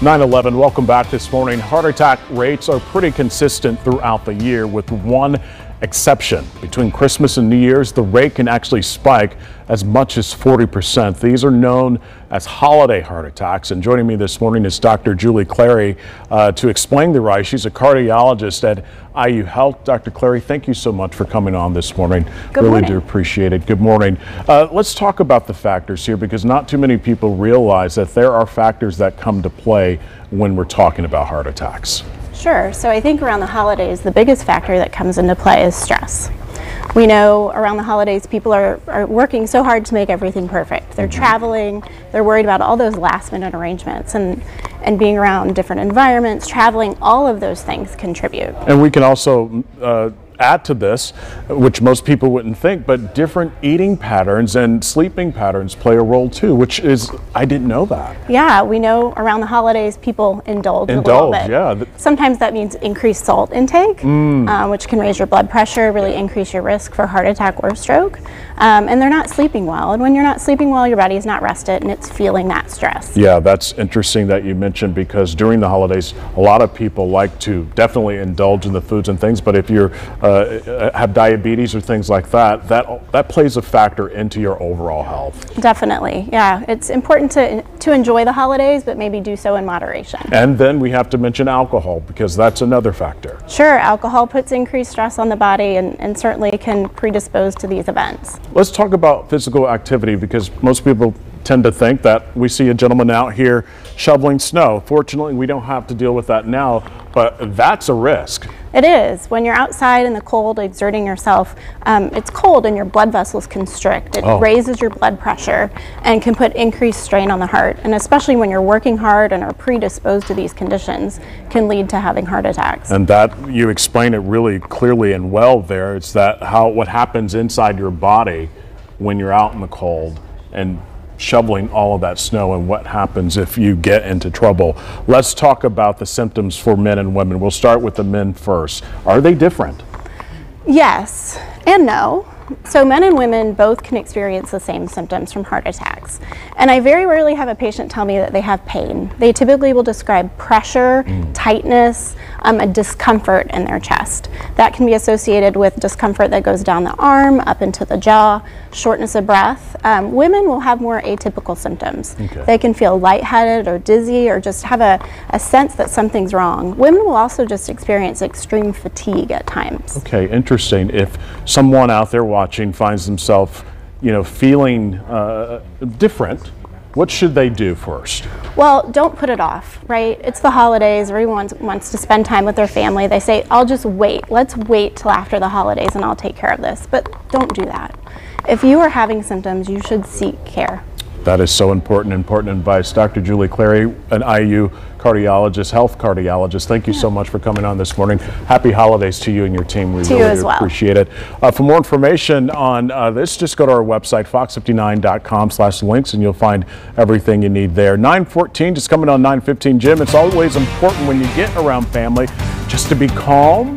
9-11, welcome back this morning. Heart attack rates are pretty consistent throughout the year with one exception. Between Christmas and New Year's, the rate can actually spike as much as 40%. These are known as holiday heart attacks. And joining me this morning is Dr. Julie Clary uh, to explain the rise. She's a cardiologist at IU Health. Dr. Clary, thank you so much for coming on this morning. Good really morning. do appreciate it. Good morning. Uh, let's talk about the factors here because not too many people realize that there are factors that come to play when we're talking about heart attacks. Sure. So I think around the holidays, the biggest factor that comes into play is stress. We know around the holidays, people are, are working so hard to make everything perfect. They're traveling, they're worried about all those last minute arrangements and, and being around different environments, traveling, all of those things contribute. And we can also uh, add to this, which most people wouldn't think, but different eating patterns and sleeping patterns play a role too, which is, I didn't know that. Yeah, we know around the holidays people indulge, a little Indulge, bit. yeah. Sometimes that means increased salt intake, uh, which can raise your blood pressure, really increase your risk for heart attack or stroke. Um, and they're not sleeping well. And when you're not sleeping well, your body is not rested and it's feeling that stress. Yeah, that's interesting that you mentioned because during the holidays, a lot of people like to definitely indulge in the foods and things. But if you uh, have diabetes or things like that, that that plays a factor into your overall health. Definitely, yeah. It's important to to enjoy the holidays, but maybe do so in moderation. And then we have to mention alcohol because that's another factor. Sure, alcohol puts increased stress on the body and, and certainly can predispose to these events. Let's talk about physical activity because most people tend to think that we see a gentleman out here shoveling snow. Fortunately, we don't have to deal with that now, but that's a risk. It is. When you're outside in the cold exerting yourself, um, it's cold and your blood vessels constrict. It Oh. raises your blood pressure and can put increased strain on the heart. And especially when you're working hard and are predisposed to these conditions, can lead to having heart attacks. And that you explain it really clearly and well there. It's that how what happens inside your body when you're out in the cold and shoveling all of that snow and what happens if you get into trouble. Let's talk about the symptoms for men and women. We'll start with the men first. Are they different? Yes and no. So, men and women both can experience the same symptoms from heart attacks. And I very rarely have a patient tell me that they have pain. They typically will describe pressure, tightness, um, a discomfort in their chest. That can be associated with discomfort that goes down the arm, up into the jaw, shortness of breath. Um, women will have more atypical symptoms. Okay. They can feel lightheaded or dizzy or just have a, a sense that something's wrong. Women will also just experience extreme fatigue at times. Okay, interesting. If someone out there watching finds themselves, you know, feeling uh, different, what should they do first? Well, don't put it off, right? It's the holidays. Everyone wants to spend time with their family. They say, I'll just wait. Let's wait till after the holidays and I'll take care of this. But don't do that. If you are having symptoms, you should seek care. That is so important, important advice. Dr. Julie Clary, an IU cardiologist, health cardiologist, thank you so much for coming on this morning. Happy holidays to you and your team. We To really well. appreciate it. Uh, for more information on uh, this, just go to our website, fox59.com slash links, and you'll find everything you need there. 914, just coming on 915. Jim, it's always important when you get around family just to be calm